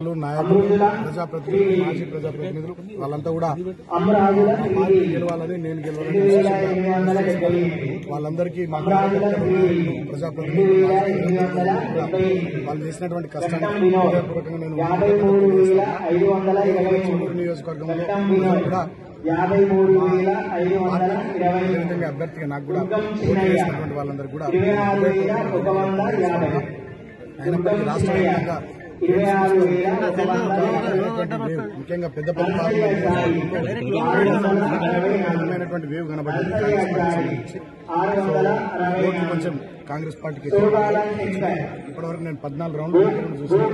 నాయకులు ప్రజాప్రతినిధులు మాజీ ప్రజాప్రతినిధులు వాళ్ళంతా కూడా పార్టీ గెలవాలని నేను గెలవాలని. వాళ్ళందరికీ మా ప్రజాప్రతినిధులు వాళ్ళు చేసినటువంటి కష్టానికి హృదయపూర్వకంగా నేను చిత్తూరు నియోజకవర్గంలో కూడా యాభై మూడు వేల ఐదు వందల ఇరవై అదేవిధంగా అభ్యర్థిగా నాకు కూడా వాళ్ళందరూ కూడా ఇరవై ఆరు వేల ఒక వంద యాభై అయినప్పటికీ రాష్ట్ర ఇరవై ఆరు వేల ముఖ్యంగా పార్లమెంట్ వేవ్ కనబడింది ఓట్లు కొంచెం కాంగ్రెస్ పార్టీకి. ఇప్పటివరకు నేను పద్నాలుగు రౌండ్లు చూసాను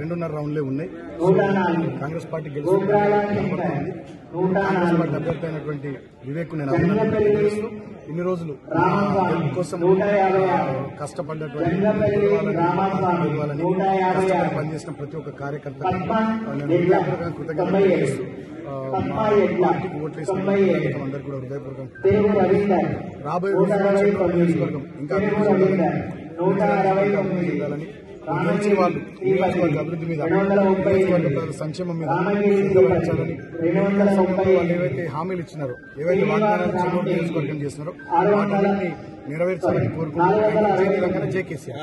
రెండున్నర రౌండ్లే ఉన్నాయి. Congress party. నూట కాంగ్రెస్ పార్టీ అభ్యర్థి అయినటువంటి వివేక్ నేను ఇన్ని రోజులు కోసం కష్టపడ్డటువంటి కష్టపడి పనిచేసిన ప్రతి ఒక్క కార్యకర్త కృతజ్ఞతలు పార్టీకి ఓట్లు తొంభై ఏడు. వేసిన అందరికీ కూడా హృదయపూర్వకంగా రాబోయే నియోజకవర్గం ఇంకా గెలిచే వాళ్ళు నియోజకవర్గ అభివృద్ధి మీద నియోజకవర్గ ప్రజల సంక్షేమం మీద వాళ్ళు ఏవైతే హామీలు ఇచ్చినారో ఏవైతే వాగ్దానాలు చెన్నూరు నియోజకవర్గం చేస్తున్నారో ఆరు వందల వాటిని నెరవేర్చాలని జై కేసీఆర్